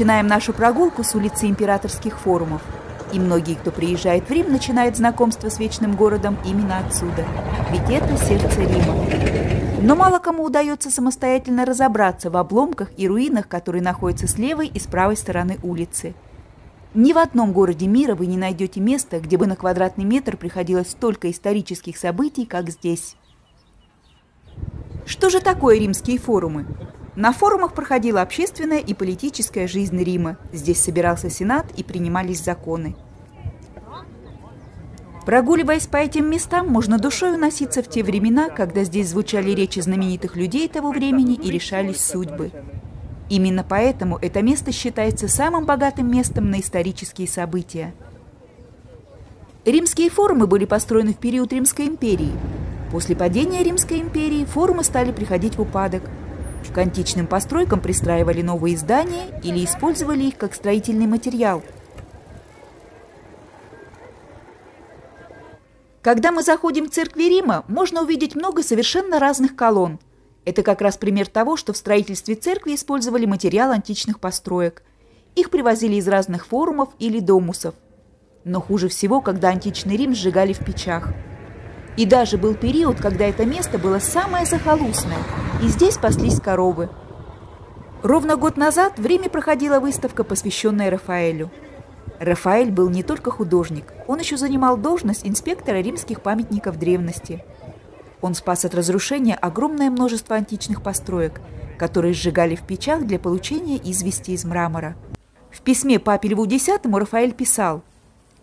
начинаем нашу прогулку с улицы императорских форумов. И многие, кто приезжает в Рим, начинают знакомство с вечным городом именно отсюда. Ведь это сердце Рима. Но мало кому удается самостоятельно разобраться в обломках и руинах, которые находятся с левой и с правой стороны улицы. Ни в одном городе мира вы не найдете места, где бы на квадратный метр приходилось столько исторических событий, как здесь. Что же такое римские форумы? На форумах проходила общественная и политическая жизнь Рима. Здесь собирался сенат и принимались законы. Прогуливаясь по этим местам, можно душой уноситься в те времена, когда здесь звучали речи знаменитых людей того времени и решались судьбы. Именно поэтому это место считается самым богатым местом на исторические события. Римские форумы были построены в период Римской империи. После падения Римской империи форумы стали приходить в упадок – к античным постройкам пристраивали новые здания или использовали их как строительный материал. Когда мы заходим в церкви Рима, можно увидеть много совершенно разных колонн. Это как раз пример того, что в строительстве церкви использовали материал античных построек. Их привозили из разных форумов или домусов. Но хуже всего, когда античный Рим сжигали в печах. И даже был период, когда это место было самое захолустное, и здесь паслись коровы. Ровно год назад в Риме проходила выставка, посвященная Рафаэлю. Рафаэль был не только художник, он еще занимал должность инспектора римских памятников древности. Он спас от разрушения огромное множество античных построек, которые сжигали в печах для получения извести из мрамора. В письме папе Льву X Рафаэль писал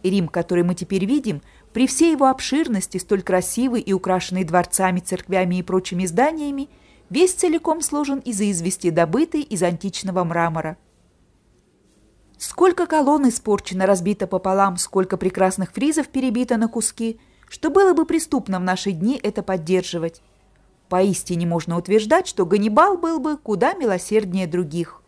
«Рим, который мы теперь видим – при всей его обширности, столь красивый и украшенный дворцами, церквями и прочими зданиями, весь целиком сложен из извести, добытой из античного мрамора. Сколько колонн испорчено, разбито пополам, сколько прекрасных фризов перебито на куски, что было бы преступно в наши дни это поддерживать. Поистине можно утверждать, что Ганнибал был бы куда милосерднее других.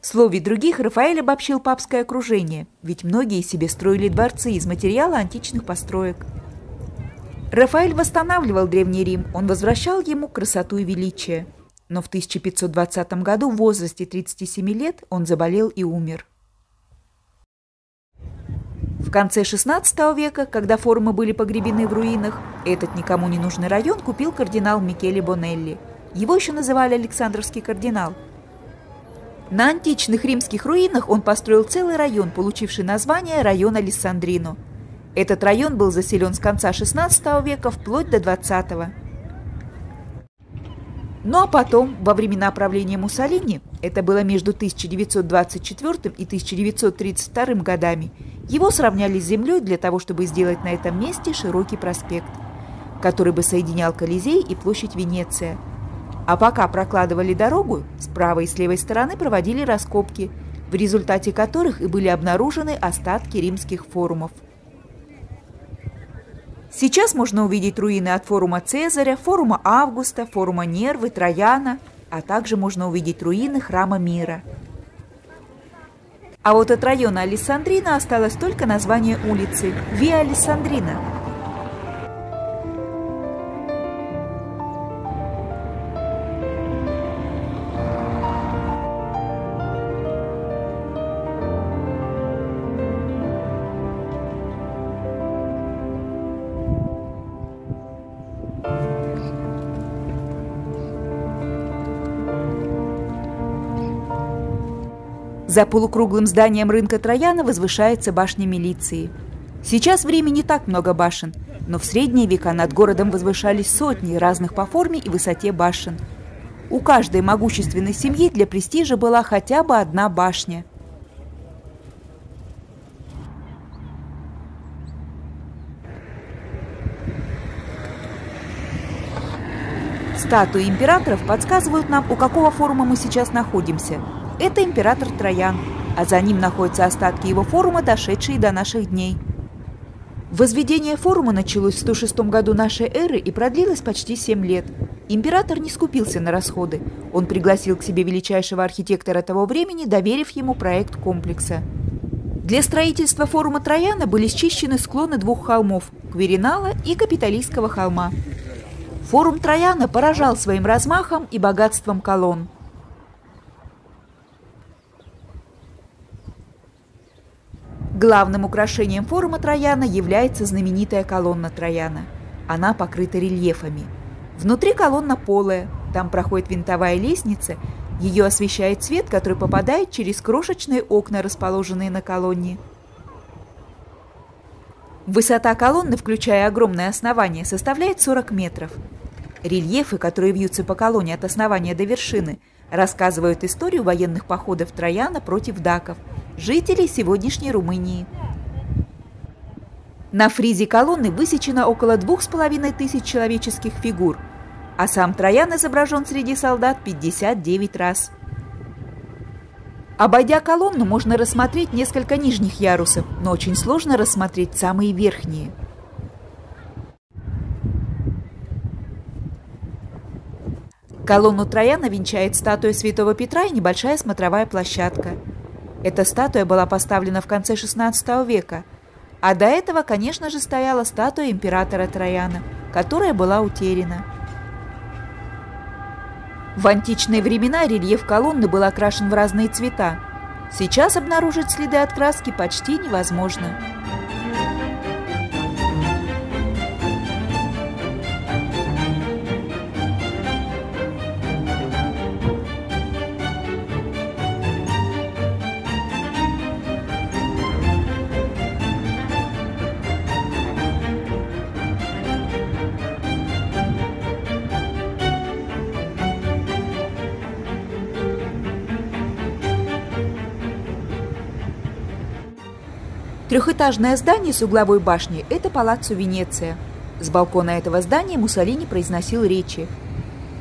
В слове других Рафаэль обобщил папское окружение, ведь многие себе строили дворцы из материала античных построек. Рафаэль восстанавливал Древний Рим, он возвращал ему красоту и величие. Но в 1520 году в возрасте 37 лет он заболел и умер. В конце XVI века, когда форумы были погребены в руинах, этот никому не нужный район купил кардинал Микеле Бонелли. Его еще называли Александровский кардинал – на античных римских руинах он построил целый район, получивший название район Алессандрино. Этот район был заселен с конца XVI века вплоть до XX. Ну а потом, во времена правления Муссолини, это было между 1924 и 1932 годами, его сравняли с землей для того, чтобы сделать на этом месте широкий проспект, который бы соединял Колизей и площадь Венеция – а пока прокладывали дорогу, с правой и с левой стороны проводили раскопки, в результате которых и были обнаружены остатки римских форумов. Сейчас можно увидеть руины от форума Цезаря, форума Августа, форума Нервы, Трояна, а также можно увидеть руины храма Мира. А вот от района Алессандрина осталось только название улицы – Виа Алессандрина – За полукруглым зданием рынка Трояна возвышается башня милиции. Сейчас в Риме не так много башен, но в средние века над городом возвышались сотни разных по форме и высоте башен. У каждой могущественной семьи для престижа была хотя бы одна башня. Статуи императоров подсказывают нам, у какого форума мы сейчас находимся – это император Троян, а за ним находятся остатки его форума, дошедшие до наших дней. Возведение форума началось в 106 году нашей эры и продлилось почти 7 лет. Император не скупился на расходы. Он пригласил к себе величайшего архитектора того времени, доверив ему проект комплекса. Для строительства форума Трояна были счищены склоны двух холмов – Кверинала и Капитолийского холма. Форум Трояна поражал своим размахом и богатством колонн. Главным украшением форума Трояна является знаменитая колонна Трояна. Она покрыта рельефами. Внутри колонна полая, там проходит винтовая лестница, ее освещает свет, который попадает через крошечные окна, расположенные на колонне. Высота колонны, включая огромное основание, составляет 40 метров. Рельефы, которые вьются по колонне от основания до вершины, рассказывают историю военных походов Трояна против даков, жителей сегодняшней Румынии. На фризе колонны высечено около двух с половиной тысяч человеческих фигур, а сам Троян изображен среди солдат 59 раз. Обойдя колонну, можно рассмотреть несколько нижних ярусов, но очень сложно рассмотреть самые верхние. Колонну Трояна венчает статуя Святого Петра и небольшая смотровая площадка. Эта статуя была поставлена в конце XVI века, а до этого, конечно же, стояла статуя императора Трояна, которая была утеряна. В античные времена рельеф колонны был окрашен в разные цвета. Сейчас обнаружить следы от краски почти невозможно. Трехэтажное здание с угловой башней – это Палаццо Венеция. С балкона этого здания Муссолини произносил речи.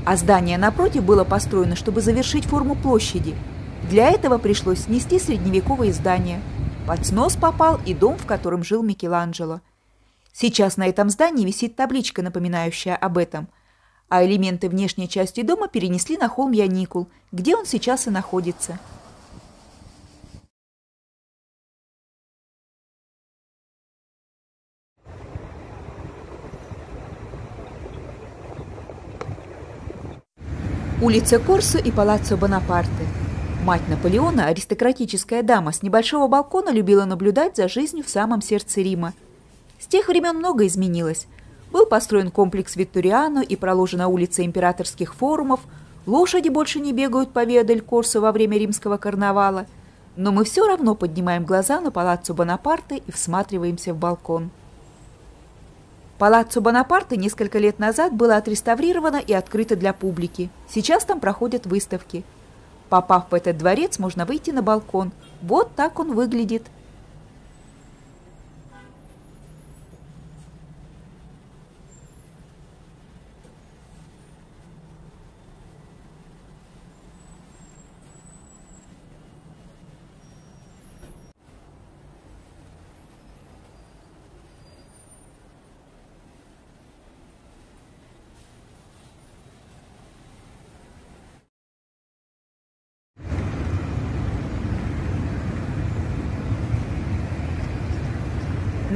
А здание напротив было построено, чтобы завершить форму площади. Для этого пришлось снести средневековые здания. Под снос попал и дом, в котором жил Микеланджело. Сейчас на этом здании висит табличка, напоминающая об этом. А элементы внешней части дома перенесли на холм Яникул, где он сейчас и находится – Улица Корсо и Палаццо Бонапарте. Мать Наполеона, аристократическая дама, с небольшого балкона любила наблюдать за жизнью в самом сердце Рима. С тех времен много изменилось. Был построен комплекс Витториано и проложена улица императорских форумов, лошади больше не бегают по Виа-дель-Корсо во время римского карнавала, но мы все равно поднимаем глаза на Палаццо Бонапарте и всматриваемся в балкон. Палаццо Бонапарте несколько лет назад было отреставрировано и открыто для публики. Сейчас там проходят выставки. Попав в этот дворец, можно выйти на балкон. Вот так он выглядит –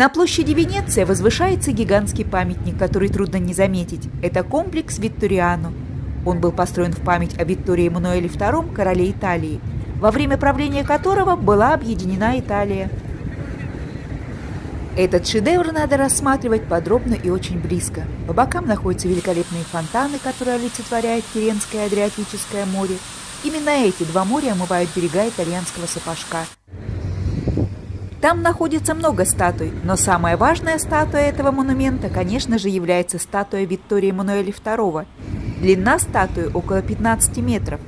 На площади Венеция возвышается гигантский памятник, который трудно не заметить. Это комплекс Витториано. Он был построен в память о Виктории Эммануэле II, короле Италии, во время правления которого была объединена Италия. Этот шедевр надо рассматривать подробно и очень близко. По бокам находятся великолепные фонтаны, которые олицетворяют Тиренское и Адриатическое море. Именно эти два моря омывают берега итальянского сапожка – там находится много статуй, но самая важная статуя этого монумента, конечно же, является статуя Виктории Эммануэля II. Длина статуи около 15 метров.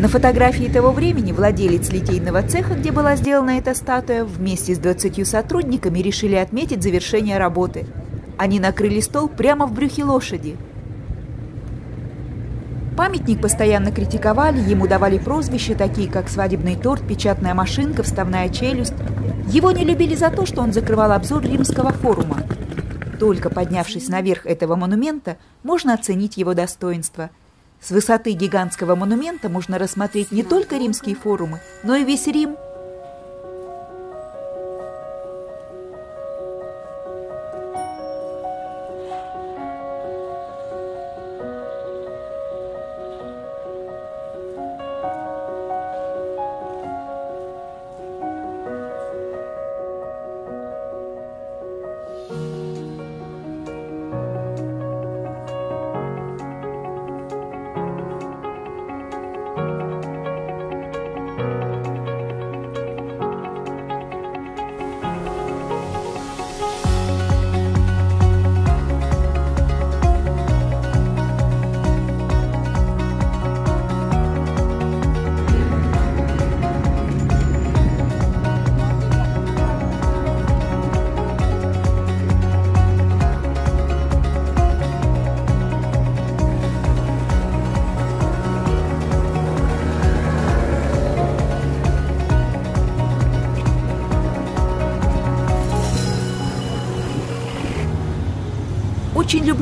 На фотографии того времени владелец литейного цеха, где была сделана эта статуя, вместе с 20 сотрудниками решили отметить завершение работы. Они накрыли стол прямо в брюхе лошади – Памятник постоянно критиковали, ему давали прозвища, такие как свадебный торт, печатная машинка, вставная челюсть. Его не любили за то, что он закрывал обзор римского форума. Только поднявшись наверх этого монумента, можно оценить его достоинство. С высоты гигантского монумента можно рассмотреть не только римские форумы, но и весь Рим –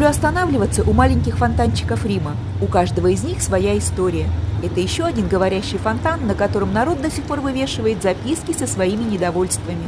люблю останавливаться у маленьких фонтанчиков Рима. У каждого из них своя история. Это еще один говорящий фонтан, на котором народ до сих пор вывешивает записки со своими недовольствами.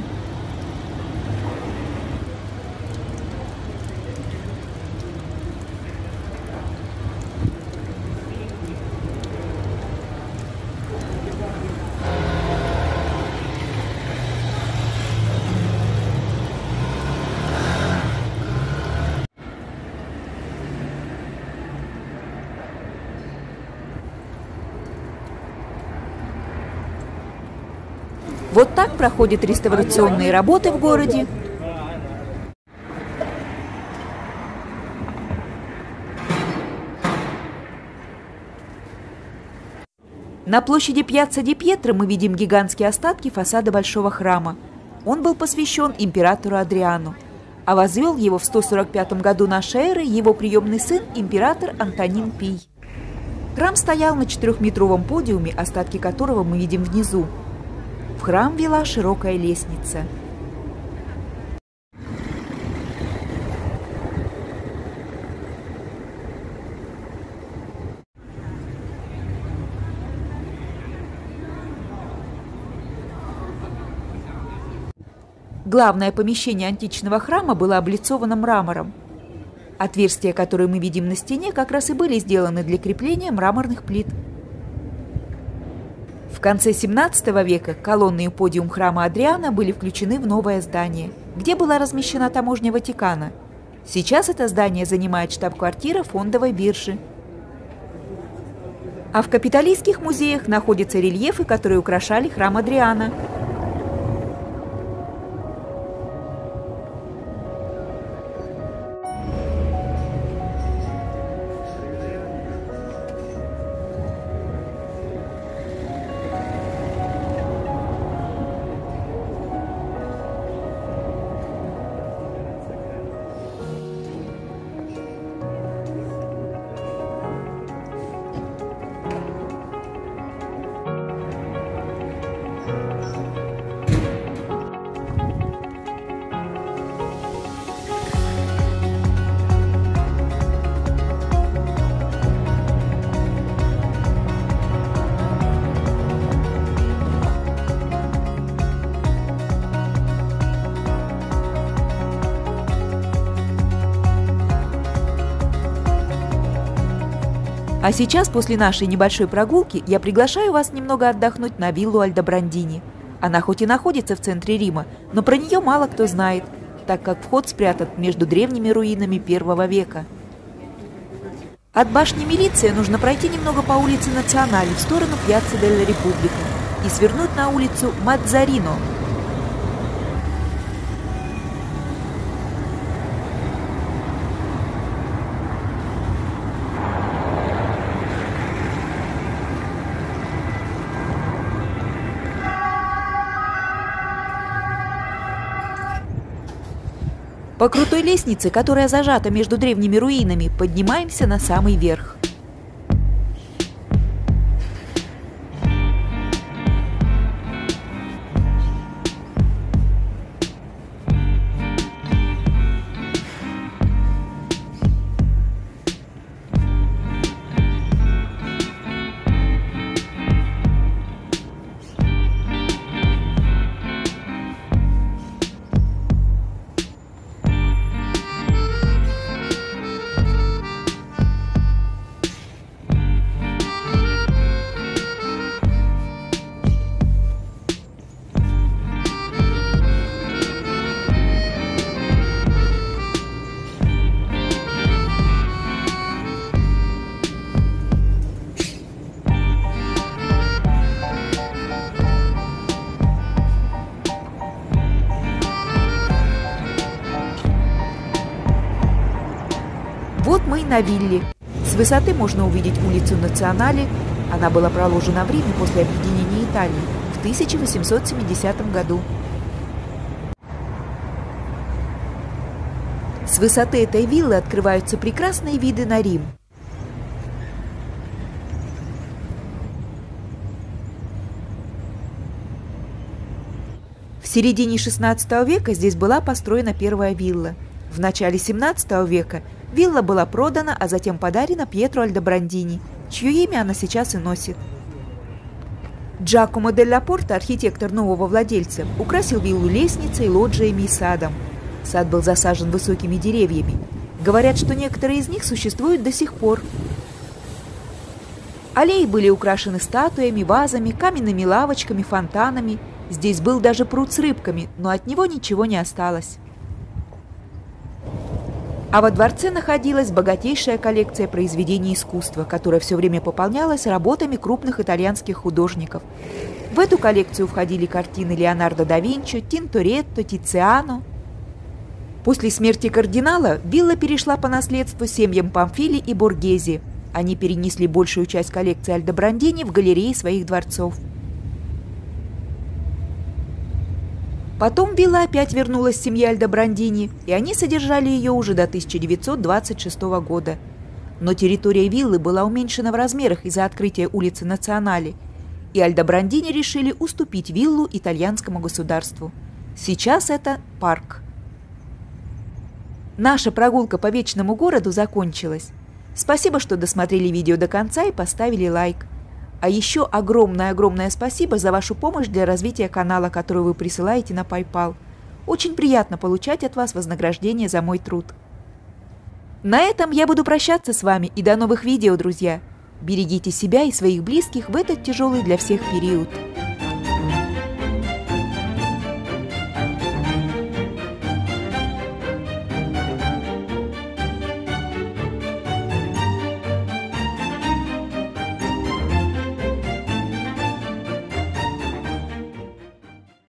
Вот так проходят реставрационные работы в городе. На площади Пьяцца Ди Пьетро мы видим гигантские остатки фасада Большого храма. Он был посвящен императору Адриану, а возвел его в 145 году нашей эры его приемный сын император Антонин Пий. Храм стоял на четырехметровом подиуме, остатки которого мы видим внизу храм вела широкая лестница. Главное помещение античного храма было облицовано мрамором. Отверстия, которые мы видим на стене, как раз и были сделаны для крепления мраморных плит – конце 17 века колонны и подиум храма Адриана были включены в новое здание, где была размещена таможня Ватикана. Сейчас это здание занимает штаб-квартира фондовой биржи. А в капиталистских музеях находятся рельефы, которые украшали храм Адриана – А сейчас, после нашей небольшой прогулки, я приглашаю вас немного отдохнуть на виллу Альдобрандини. Она хоть и находится в центре Рима, но про нее мало кто знает, так как вход спрятан между древними руинами первого века. От башни милиции нужно пройти немного по улице Национали в сторону Пьяцца Делла Република и свернуть на улицу Мадзарино, По крутой лестнице, которая зажата между древними руинами, поднимаемся на самый верх. На вилле. С высоты можно увидеть улицу Национали. Она была проложена в Риме после объединения Италии в 1870 году. С высоты этой виллы открываются прекрасные виды на Рим. В середине XVI века здесь была построена первая вилла. В начале XVII века – Вилла была продана, а затем подарена Пьетро Альдобрандини, чье имя она сейчас и носит. Джакомо дель Лапорта, архитектор нового владельца, украсил виллу лестницей, лоджиями и садом. Сад был засажен высокими деревьями. Говорят, что некоторые из них существуют до сих пор. Аллеи были украшены статуями, вазами, каменными лавочками, фонтанами. Здесь был даже пруд с рыбками, но от него ничего не осталось. А во дворце находилась богатейшая коллекция произведений искусства, которая все время пополнялась работами крупных итальянских художников. В эту коллекцию входили картины Леонардо да Винчи, Тинторетто, Тициано. После смерти кардинала вилла перешла по наследству семьям Памфили и Боргези. Они перенесли большую часть коллекции Альдобрандини в галереи своих дворцов. Потом вилла опять вернулась в семье Альдобрандини, и они содержали ее уже до 1926 года. Но территория виллы была уменьшена в размерах из-за открытия улицы Национали, и Альдобрандини решили уступить виллу итальянскому государству. Сейчас это парк. Наша прогулка по вечному городу закончилась. Спасибо, что досмотрели видео до конца и поставили лайк. А еще огромное-огромное спасибо за вашу помощь для развития канала, которую вы присылаете на PayPal. Очень приятно получать от вас вознаграждение за мой труд. На этом я буду прощаться с вами и до новых видео, друзья. Берегите себя и своих близких в этот тяжелый для всех период.